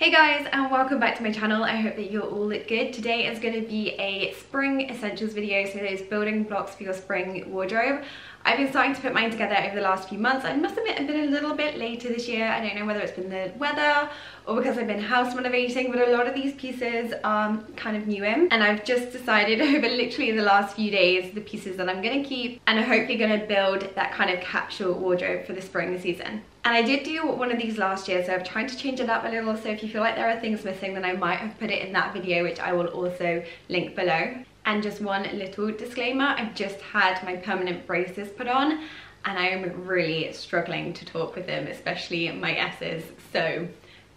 Hey guys and welcome back to my channel. I hope that you're all good. Today is going to be a spring essentials video, so those building blocks for your spring wardrobe. I've been starting to put mine together over the last few months. I must admit I've been a little bit later this year. I don't know whether it's been the weather or because I've been house renovating, but a lot of these pieces are kind of new in. And I've just decided over literally the last few days the pieces that I'm going to keep and I'm hopefully going to build that kind of capsule wardrobe for the spring season. And I did do one of these last year, so I'm trying to change it up a little. So if you feel like there are things missing, then I might have put it in that video, which I will also link below. And just one little disclaimer, I've just had my permanent braces put on and I am really struggling to talk with them, especially my S's, so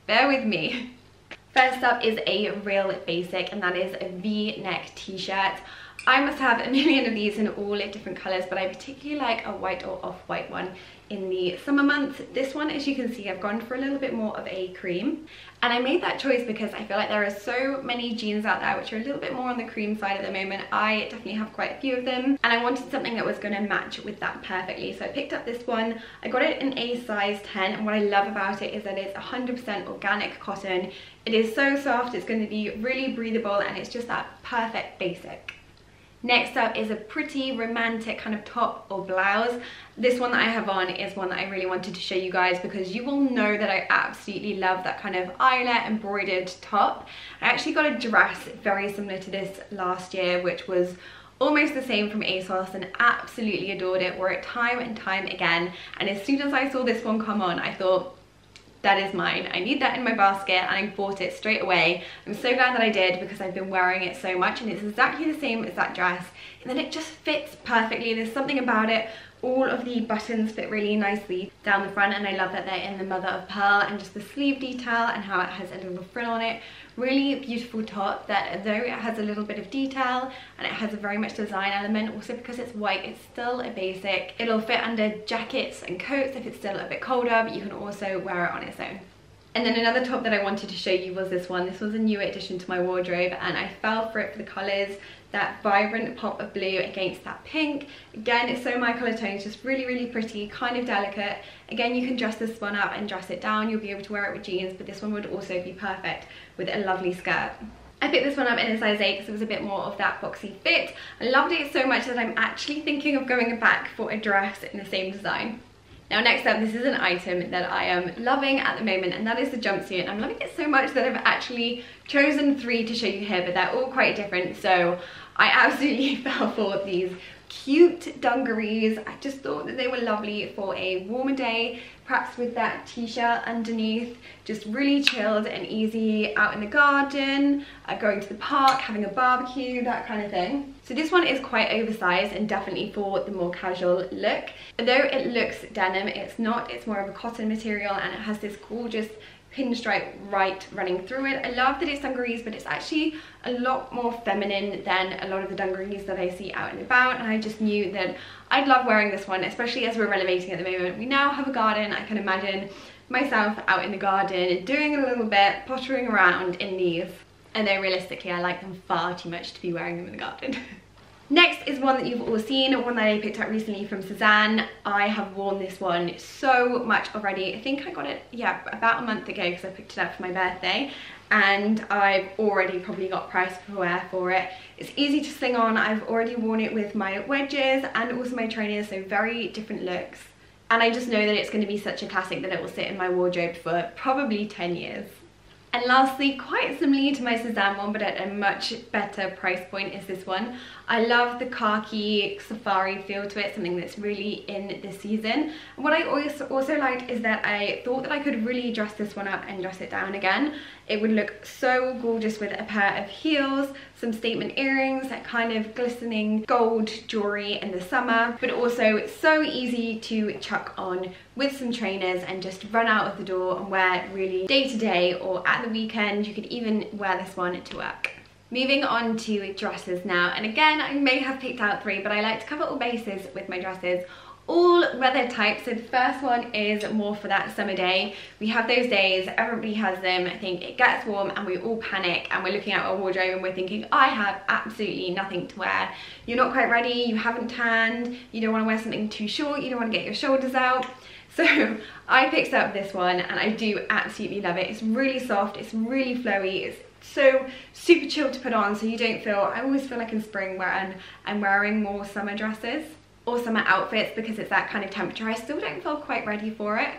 bear with me. First up is a real basic and that is a v-neck t-shirt. I must have a million of these in all different colours, but I particularly like a white or off-white one in the summer months. This one, as you can see, I've gone for a little bit more of a cream. And I made that choice because I feel like there are so many jeans out there which are a little bit more on the cream side at the moment. I definitely have quite a few of them. And I wanted something that was going to match with that perfectly. So I picked up this one. I got it in a size 10. And what I love about it is that it's 100% organic cotton. It is so soft. It's going to be really breathable. And it's just that perfect basic. Next up is a pretty romantic kind of top or blouse. This one that I have on is one that I really wanted to show you guys because you will know that I absolutely love that kind of eyelet embroidered top. I actually got a dress very similar to this last year which was almost the same from ASOS and absolutely adored it, wore it time and time again and as soon as I saw this one come on I thought that is mine. I need that in my basket and I bought it straight away. I'm so glad that I did because I've been wearing it so much and it's exactly the same as that dress and then it just fits perfectly. There's something about it all of the buttons fit really nicely down the front and I love that they're in the mother of pearl and just the sleeve detail and how it has a little frill on it. Really beautiful top that though it has a little bit of detail and it has a very much design element also because it's white it's still a basic. It'll fit under jackets and coats if it's still a bit colder but you can also wear it on its own and then another top that I wanted to show you was this one. This was a new addition to my wardrobe and I fell for it for the colours that vibrant pop of blue against that pink. Again, it's so my colour tones, just really, really pretty, kind of delicate. Again, you can dress this one up and dress it down. You'll be able to wear it with jeans, but this one would also be perfect with a lovely skirt. I picked this one up in a size 8 because it was a bit more of that boxy fit. I loved it so much that I'm actually thinking of going back for a dress in the same design. Now next up, this is an item that I am loving at the moment and that is the jumpsuit. I'm loving it so much that I've actually chosen three to show you here, but they're all quite different. So I absolutely fell for these cute dungarees. I just thought that they were lovely for a warmer day, perhaps with that t-shirt underneath, just really chilled and easy out in the garden, uh, going to the park, having a barbecue, that kind of thing. So this one is quite oversized and definitely for the more casual look. Though it looks denim, it's not, it's more of a cotton material and it has this gorgeous pinstripe right running through it. I love that it's dungarees, but it's actually a lot more feminine than a lot of the dungarees that I see out and about. And I just knew that I'd love wearing this one, especially as we're renovating at the moment. We now have a garden. I can imagine myself out in the garden doing a little bit, pottering around in these. And then realistically, I like them far too much to be wearing them in the garden. Next is one that you've all seen, one that I picked up recently from Sézane. I have worn this one so much already. I think I got it, yeah, about a month ago because I picked it up for my birthday and I've already probably got price per wear for it. It's easy to sling on. I've already worn it with my wedges and also my trainers, so very different looks. And I just know that it's going to be such a classic that it will sit in my wardrobe for probably 10 years. And lastly, quite similarly to my Sézane one, but at a much better price point is this one. I love the khaki safari feel to it, something that's really in this season. And what I also, also liked is that I thought that I could really dress this one up and dress it down again. It would look so gorgeous with a pair of heels, some statement earrings, that kind of glistening gold jewelry in the summer, but also so easy to chuck on with some trainers and just run out of the door and wear really day to day or at the weekend. You could even wear this one to work. Moving on to dresses now, and again, I may have picked out three, but I like to cover all bases with my dresses all weather types. So the first one is more for that summer day. We have those days, everybody has them. I think it gets warm and we all panic and we're looking at our wardrobe and we're thinking, I have absolutely nothing to wear. You're not quite ready, you haven't tanned, you don't wanna wear something too short, you don't wanna get your shoulders out. So I picked up this one and I do absolutely love it. It's really soft, it's really flowy, it's so super chill to put on so you don't feel, I always feel like in spring when I'm wearing more summer dresses or summer outfits because it's that kind of temperature. I still don't feel quite ready for it.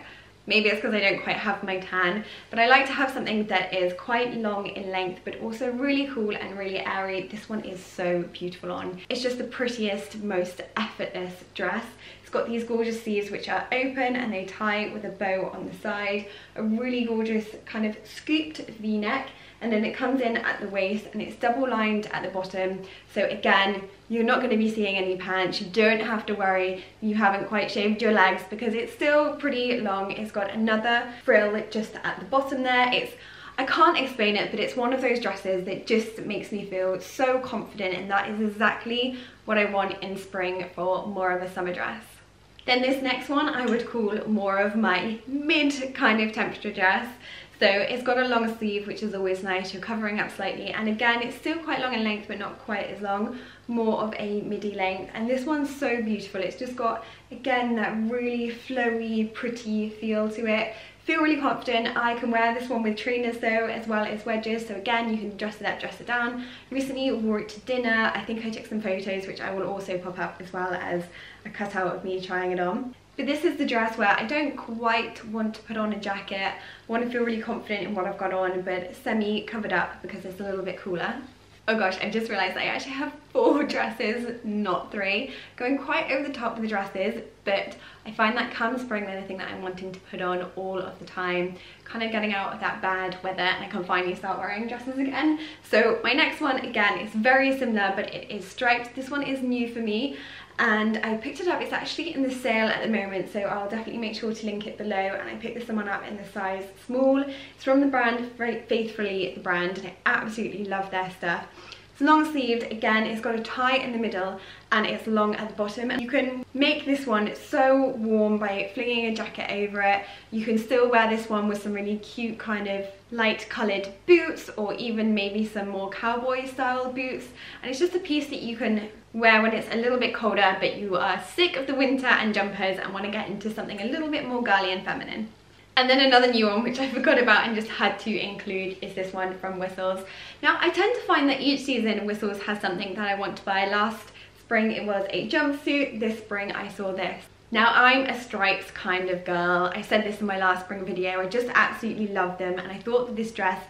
Maybe it's because I don't quite have my tan, but I like to have something that is quite long in length, but also really cool and really airy. This one is so beautiful on. It's just the prettiest, most effortless dress. It's got these gorgeous sleeves which are open and they tie with a bow on the side. A really gorgeous kind of scooped v-neck and then it comes in at the waist and it's double lined at the bottom. So again you're not going to be seeing any pants. You don't have to worry. You haven't quite shaved your legs because it's still pretty long. It's got another frill just at the bottom there. It's I can't explain it, but it's one of those dresses that just makes me feel so confident and that is exactly what I want in spring for more of a summer dress. Then this next one I would call more of my mid kind of temperature dress. So it's got a long sleeve, which is always nice. You're covering up slightly. And again, it's still quite long in length, but not quite as long. More of a midi length. And this one's so beautiful. It's just got, again, that really flowy, pretty feel to it. Feel really confident. I can wear this one with trainers though, as well as wedges. So again, you can dress it up, dress it down. Recently wore it to dinner. I think I took some photos, which I will also pop up as well as a cutout of me trying it on. But this is the dress where I don't quite want to put on a jacket. I want to feel really confident in what I've got on, but semi covered up because it's a little bit cooler. Oh gosh, I just realised I actually have four dresses, not three. Going quite over the top with the dresses, but I find that come spring they're the thing that I'm wanting to put on all of the time. Kind of getting out of that bad weather and I can finally start wearing dresses again. So my next one, again, is very similar, but it is striped. This one is new for me and I picked it up. It's actually in the sale at the moment, so I'll definitely make sure to link it below. And I picked this one up in the size small. It's from the brand Faithfull the brand, and I absolutely love their stuff. It's long sleeved, again, it's got a tie in the middle and it's long at the bottom. You can make this one so warm by flinging a jacket over it. You can still wear this one with some really cute kind of light coloured boots or even maybe some more cowboy style boots. And it's just a piece that you can wear when it's a little bit colder but you are sick of the winter and jumpers and want to get into something a little bit more girly and feminine. And then another new one which I forgot about and just had to include is this one from Whistles. Now I tend to find that each season Whistles has something that I want to buy. Last spring it was a jumpsuit, this spring I saw this. Now I'm a stripes kind of girl. I said this in my last spring video. I just absolutely love them and I thought that this dress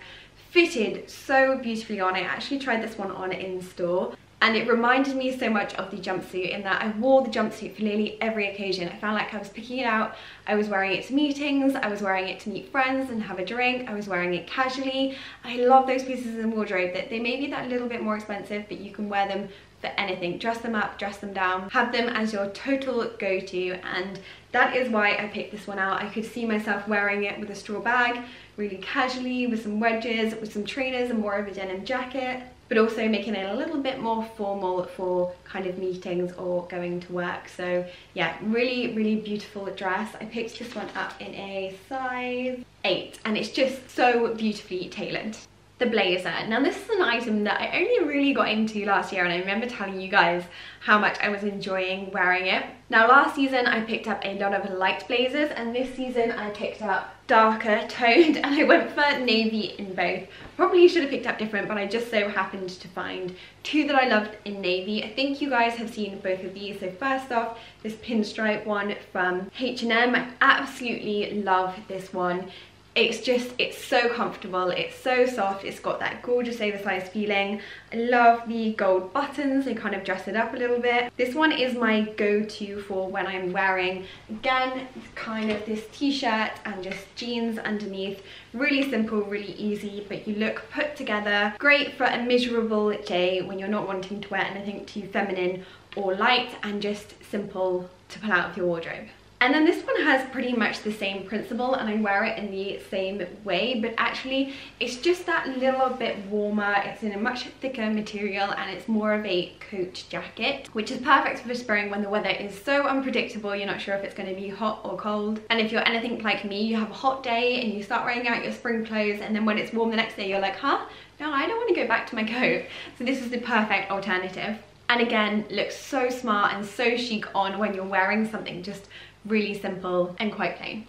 fitted so beautifully on. I actually tried this one on in store and it reminded me so much of the jumpsuit in that I wore the jumpsuit for nearly every occasion. I found like I was picking it out, I was wearing it to meetings, I was wearing it to meet friends and have a drink, I was wearing it casually. I love those pieces in wardrobe that they may be that little bit more expensive but you can wear them for anything. Dress them up, dress them down, have them as your total go-to and that is why I picked this one out. I could see myself wearing it with a straw bag, really casually, with some wedges, with some trainers and more of a denim jacket but also making it a little bit more formal for kind of meetings or going to work. So yeah, really, really beautiful dress. I picked this one up in a size 8 and it's just so beautifully tailored the blazer. Now this is an item that I only really got into last year and I remember telling you guys how much I was enjoying wearing it. Now last season I picked up a lot of light blazers and this season I picked up darker toned and I went for navy in both. Probably should have picked up different but I just so happened to find two that I loved in navy. I think you guys have seen both of these. So first off this pinstripe one from H&M. I absolutely love this one it's just it's so comfortable it's so soft it's got that gorgeous oversized feeling. I love the gold buttons they kind of dress it up a little bit. This one is my go-to for when i'm wearing again kind of this t-shirt and just jeans underneath. Really simple really easy but you look put together. Great for a miserable day when you're not wanting to wear anything too feminine or light and just simple to pull out of your wardrobe and then this one has pretty much the same principle and I wear it in the same way, but actually it's just that little bit warmer. It's in a much thicker material and it's more of a coat jacket, which is perfect for spring when the weather is so unpredictable. You're not sure if it's going to be hot or cold. And if you're anything like me, you have a hot day and you start wearing out your spring clothes and then when it's warm the next day, you're like, huh? No, I don't want to go back to my coat. So this is the perfect alternative and again looks so smart and so chic on when you're wearing something just really simple and quite plain.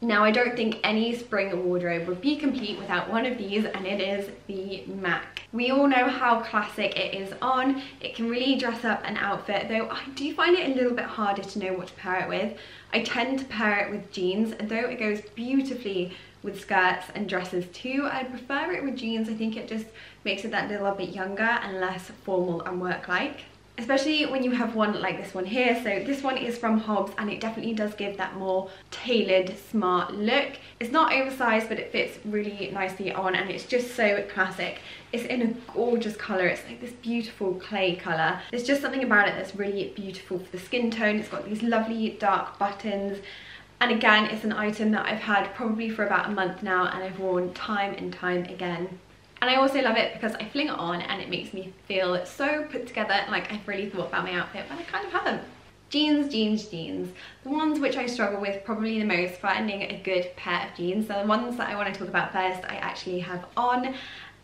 Now I don't think any spring wardrobe would be complete without one of these and it is the MAC. We all know how classic it is on. It can really dress up an outfit though I do find it a little bit harder to know what to pair it with. I tend to pair it with jeans and though it goes beautifully with skirts and dresses too. I prefer it with jeans. I think it just makes it that little bit younger and less formal and work-like especially when you have one like this one here. So this one is from Hobbs and it definitely does give that more tailored, smart look. It's not oversized, but it fits really nicely on and it's just so classic. It's in a gorgeous color. It's like this beautiful clay color. There's just something about it that's really beautiful for the skin tone. It's got these lovely dark buttons. And again, it's an item that I've had probably for about a month now and I've worn time and time again. And I also love it because I fling it on and it makes me feel so put together like I've really thought about my outfit, but I kind of haven't. Jeans, jeans, jeans. The ones which I struggle with probably the most finding a good pair of jeans. So the ones that I want to talk about first I actually have on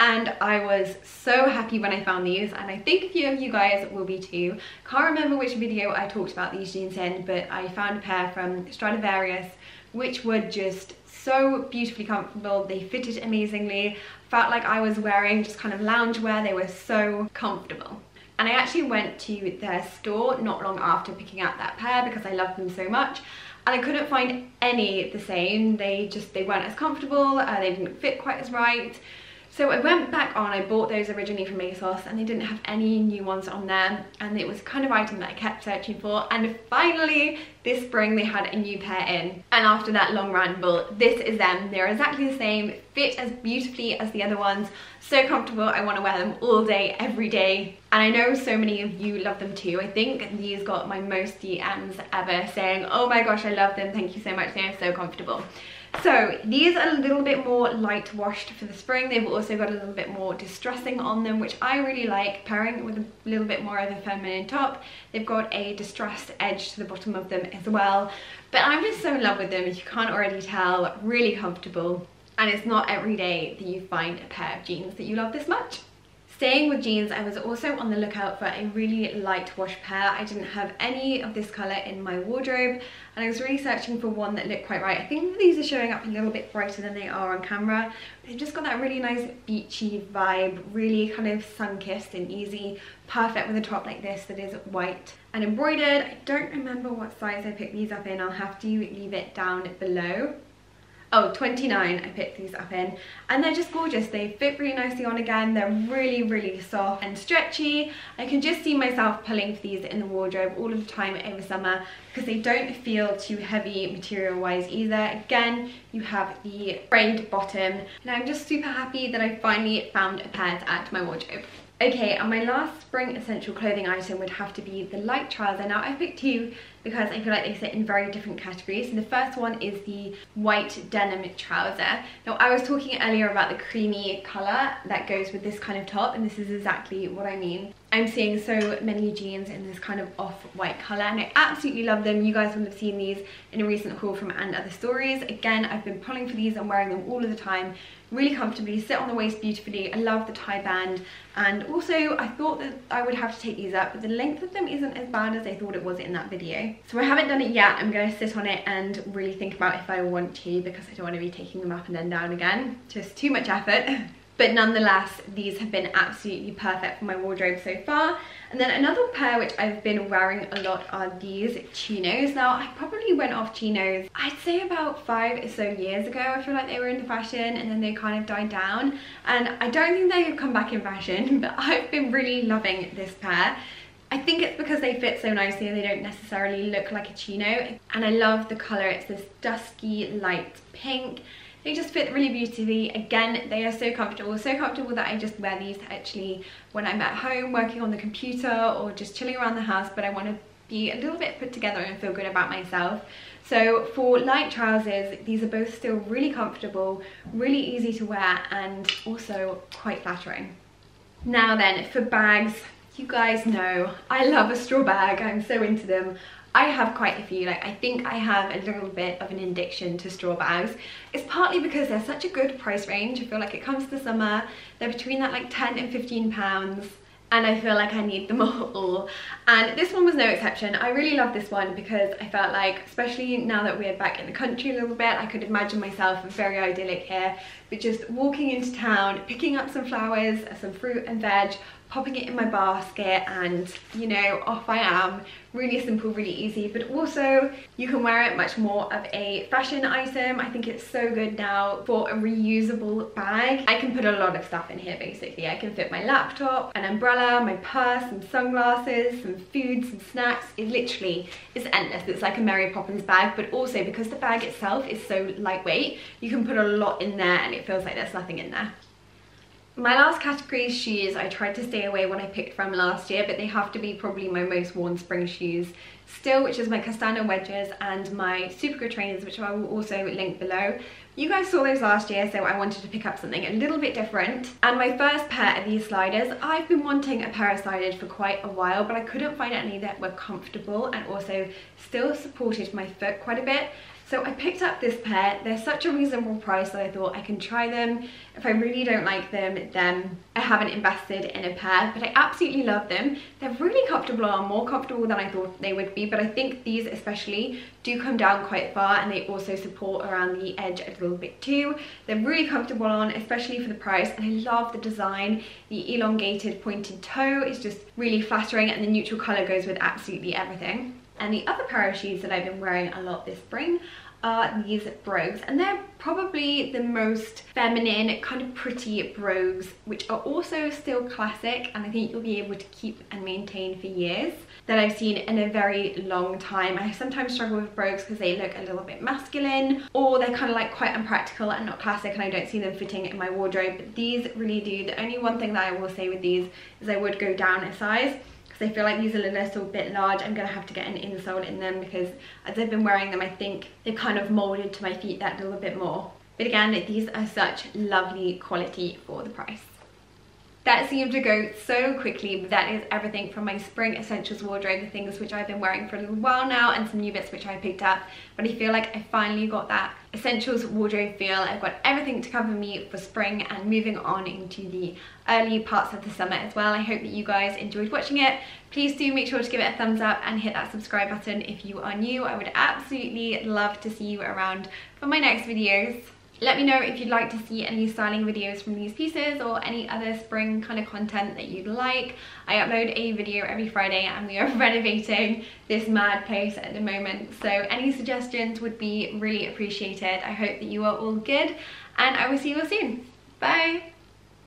and I was so happy when I found these and I think a few of you guys will be too. Can't remember which video I talked about these jeans in but I found a pair from Stradivarius which were just so beautifully comfortable. They fitted amazingly. Felt like I was wearing just kind of lounge wear. They were so comfortable. And I actually went to their store not long after picking out that pair because I loved them so much. And I couldn't find any the same. They just, they weren't as comfortable. Uh, they didn't fit quite as right. So I went back on, I bought those originally from ASOS and they didn't have any new ones on there. And it was kind of item that I kept searching for. And finally this spring they had a new pair in. And after that long ramble this is them. They're exactly the same, fit as beautifully as the other ones, so comfortable I want to wear them all day, every day. And I know so many of you love them too. I think these got my most DMs ever saying oh my gosh I love them, thank you so much, they're so comfortable. So these are a little bit more light washed for the spring. They've also got a little bit more distressing on them, which I really like, pairing with a little bit more of a feminine top. They've got a distressed edge to the bottom of them as well. But I'm just so in love with them, if you can't already tell, really comfortable. And it's not every day that you find a pair of jeans that you love this much. Staying with jeans, I was also on the lookout for a really light wash pair. I didn't have any of this colour in my wardrobe and I was really searching for one that looked quite right. I think these are showing up a little bit brighter than they are on camera. They've just got that really nice beachy vibe, really kind of sun-kissed and easy, perfect with a top like this that is white and embroidered. I don't remember what size I picked these up in. I'll have to leave it down below oh 29 I picked these up in. And they're just gorgeous. They fit really nicely on again. They're really really soft and stretchy. I can just see myself pulling for these in the wardrobe all of the time over summer because they don't feel too heavy material wise either. Again you have the frayed bottom. And I'm just super happy that I finally found a pair to add to my wardrobe Okay, and my last spring essential clothing item would have to be the light trouser. Now I picked two because I feel like they sit in very different categories. So the first one is the white denim trouser. Now I was talking earlier about the creamy colour that goes with this kind of top and this is exactly what I mean. I'm seeing so many jeans in this kind of off-white colour and I absolutely love them. You guys will have seen these in a recent haul from And Other Stories. Again, I've been pulling for these and wearing them all of the time really comfortably, sit on the waist beautifully. I love the tie band and also I thought that I would have to take these up but the length of them isn't as bad as I thought it was in that video. So I haven't done it yet, I'm going to sit on it and really think about if I want to because I don't want to be taking them up and then down again. Just too much effort. but nonetheless these have been absolutely perfect for my wardrobe so far. And then another pair which I've been wearing a lot are these chinos. Now I probably went off chinos I'd say about five or so years ago. I feel like they were in the fashion and then they kind of died down. And I don't think they have come back in fashion but I've been really loving this pair. I think it's because they fit so nicely and they don't necessarily look like a chino. And I love the colour it's this dusky light pink they just fit really beautifully. Again, they are so comfortable, so comfortable that I just wear these actually when I'm at home working on the computer or just chilling around the house, but I want to be a little bit put together and feel good about myself. So for light trousers, these are both still really comfortable, really easy to wear and also quite flattering. Now then, for bags, you guys know I love a straw bag, I'm so into them. I have quite a few, like I think I have a little bit of an addiction to straw bags. It's partly because they're such a good price range. I feel like it comes to summer, they're between that like 10 and 15 pounds and I feel like I need them all. And this one was no exception. I really love this one because I felt like, especially now that we're back in the country a little bit, I could imagine myself very idyllic here, but just walking into town, picking up some flowers, some fruit and veg, popping it in my basket and you know off I am. Really simple really easy. But also you can wear it much more of a fashion item. I think it's so good now for a reusable bag. I can put a lot of stuff in here basically. I can fit my laptop an umbrella my purse some sunglasses some food some snacks. It literally is endless. It's like a Mary Poppins bag. But also because the bag itself is so lightweight you can put a lot in there and it feels like there's nothing in there my last category is shoes. I tried to stay away when I picked from last year, but they have to be probably my most worn spring shoes still, which is my Castañer wedges and my Superga trainers, which I will also link below. You guys saw those last year, so I wanted to pick up something a little bit different. And my first pair of these sliders, I've been wanting a pair of sliders for quite a while, but I couldn't find any that were comfortable and also still supported my foot quite a bit. So I picked up this pair. They're such a reasonable price that I thought I can try them. If I really don't like them, then I haven't invested in a pair, but I absolutely love them. They're really comfortable on, more comfortable than I thought they would be, but I think these especially do come down quite far and they also support around the edge a little bit too. They're really comfortable on, especially for the price, and I love the design. The elongated pointed toe is just really flattering and the neutral color goes with absolutely everything. And the other pair of shoes that I've been wearing a lot this spring are these brogues and they're probably the most feminine kind of pretty brogues which are also still classic and I think you'll be able to keep and maintain for years that I've seen in a very long time. I sometimes struggle with brogues because they look a little bit masculine or they're kind of like quite unpractical and not classic and I don't see them fitting in my wardrobe but these really do. The only one thing that I will say with these is I would go down a size because I feel like these are a little bit large. I'm going to have to get an insole in them because as I've been wearing them, I think they've kind of molded to my feet that a little bit more. But again, these are such lovely quality for the price. That seemed to go so quickly, but that is everything from my spring essentials wardrobe, things which I've been wearing for a little while now and some new bits which I picked up. But I feel like I finally got that essentials wardrobe feel. I've got everything to cover me for spring and moving on into the early parts of the summer as well. I hope that you guys enjoyed watching it. Please do make sure to give it a thumbs up and hit that subscribe button if you are new. I would absolutely love to see you around for my next videos. Let me know if you'd like to see any styling videos from these pieces or any other spring kind of content that you'd like. I upload a video every Friday and we are renovating this mad place at the moment. So any suggestions would be really appreciated. I hope that you are all good and I will see you all soon. Bye!